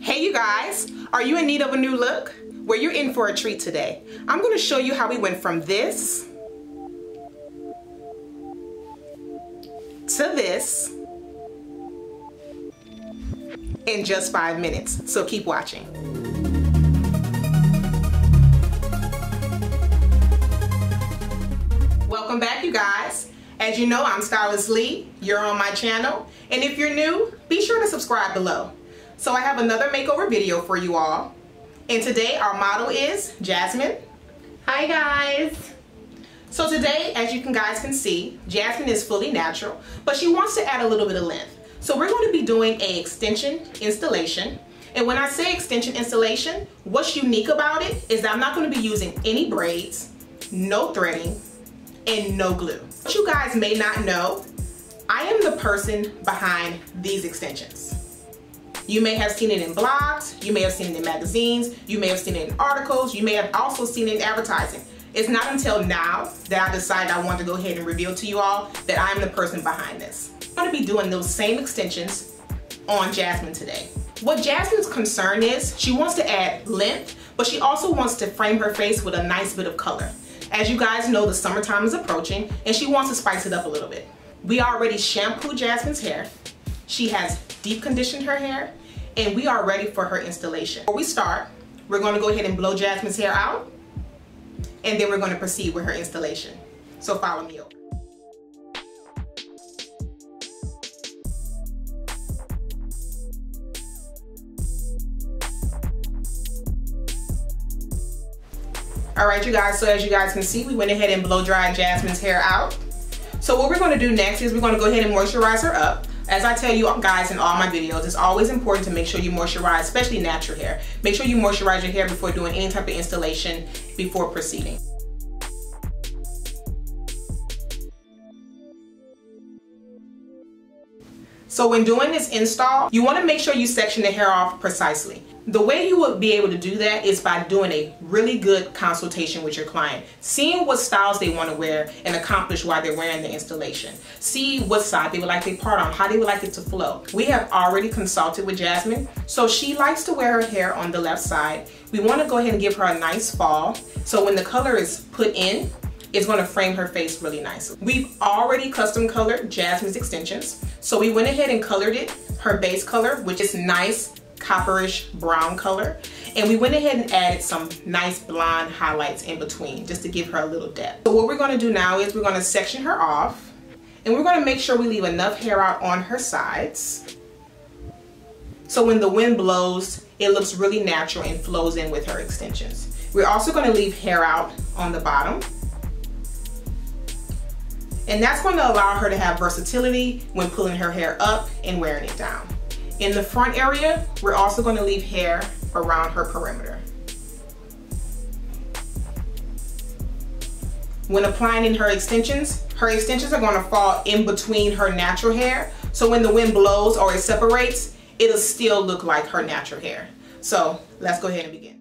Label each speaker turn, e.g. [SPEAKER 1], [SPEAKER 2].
[SPEAKER 1] Hey you guys, are you in need of a new look? Well, you're in for a treat today. I'm gonna show you how we went from this to this in just five minutes. So keep watching. Welcome back you guys. As you know, I'm Stylist Lee. You're on my channel. And if you're new, be sure to subscribe below. So I have another makeover video for you all. And today our model is Jasmine.
[SPEAKER 2] Hi guys.
[SPEAKER 1] So today, as you can guys can see, Jasmine is fully natural, but she wants to add a little bit of length. So we're going to be doing a extension installation. And when I say extension installation, what's unique about it is that I'm not going to be using any braids, no threading, and no glue. What you guys may not know, I am the person behind these extensions. You may have seen it in blogs, you may have seen it in magazines, you may have seen it in articles, you may have also seen it in advertising. It's not until now that I decided I want to go ahead and reveal to you all that I'm the person behind this. I'm gonna be doing those same extensions on Jasmine today. What Jasmine's concern is, she wants to add length, but she also wants to frame her face with a nice bit of color. As you guys know, the summertime is approaching and she wants to spice it up a little bit. We already shampooed Jasmine's hair. She has deep conditioned her hair and we are ready for her installation. Before we start, we're gonna go ahead and blow Jasmine's hair out and then we're gonna proceed with her installation. So follow me over. All right, you guys, so as you guys can see, we went ahead and blow dried Jasmine's hair out. So what we're gonna do next is we're gonna go ahead and moisturize her up. As I tell you guys in all my videos, it's always important to make sure you moisturize, especially natural hair. Make sure you moisturize your hair before doing any type of installation before proceeding. So when doing this install, you want to make sure you section the hair off precisely. The way you will be able to do that is by doing a really good consultation with your client. Seeing what styles they want to wear and accomplish while they're wearing the installation. See what side they would like their part on, how they would like it to flow. We have already consulted with Jasmine, so she likes to wear her hair on the left side. We want to go ahead and give her a nice fall, so when the color is put in, it's going to frame her face really nicely. We've already custom colored Jasmine's extensions, so we went ahead and colored it, her base color, which is nice copperish brown color. And we went ahead and added some nice blonde highlights in between just to give her a little depth. So what we're gonna do now is we're gonna section her off and we're gonna make sure we leave enough hair out on her sides. So when the wind blows, it looks really natural and flows in with her extensions. We're also gonna leave hair out on the bottom. And that's going to allow her to have versatility when pulling her hair up and wearing it down. In the front area, we're also going to leave hair around her perimeter. When applying in her extensions, her extensions are going to fall in between her natural hair. So when the wind blows or it separates, it'll still look like her natural hair. So let's go ahead and begin.